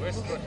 웨스트로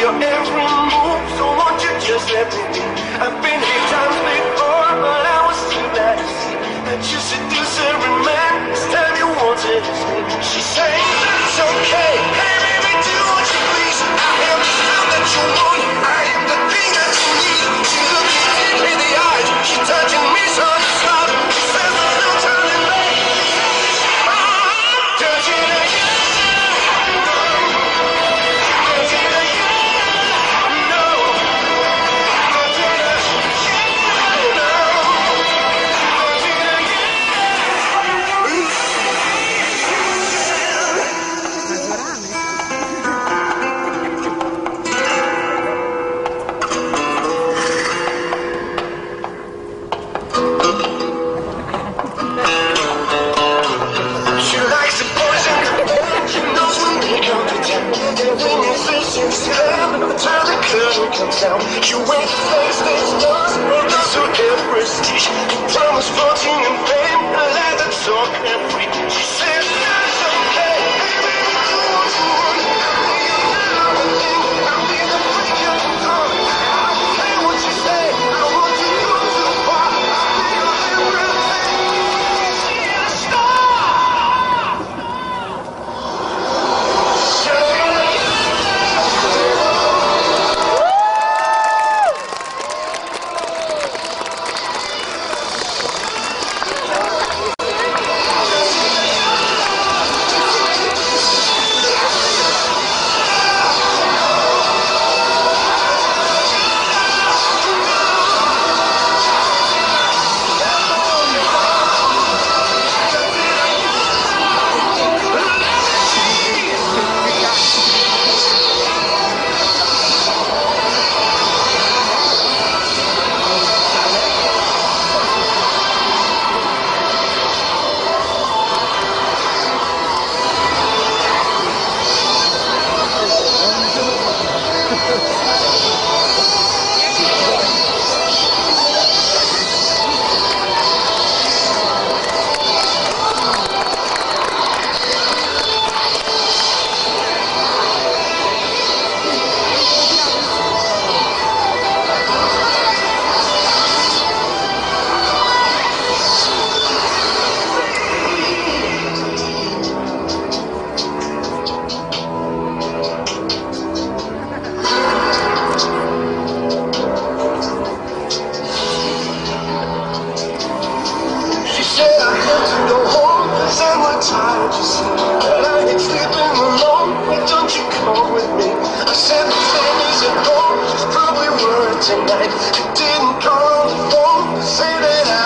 your every move, so won't you just let me be? I've been here times before, but I was too blind to see that you seduce every man. This time you wanted to She sang, it's okay. I alone. Why don't you come with me. I said the thing at home, probably tonight. You didn't call the phone, say that I.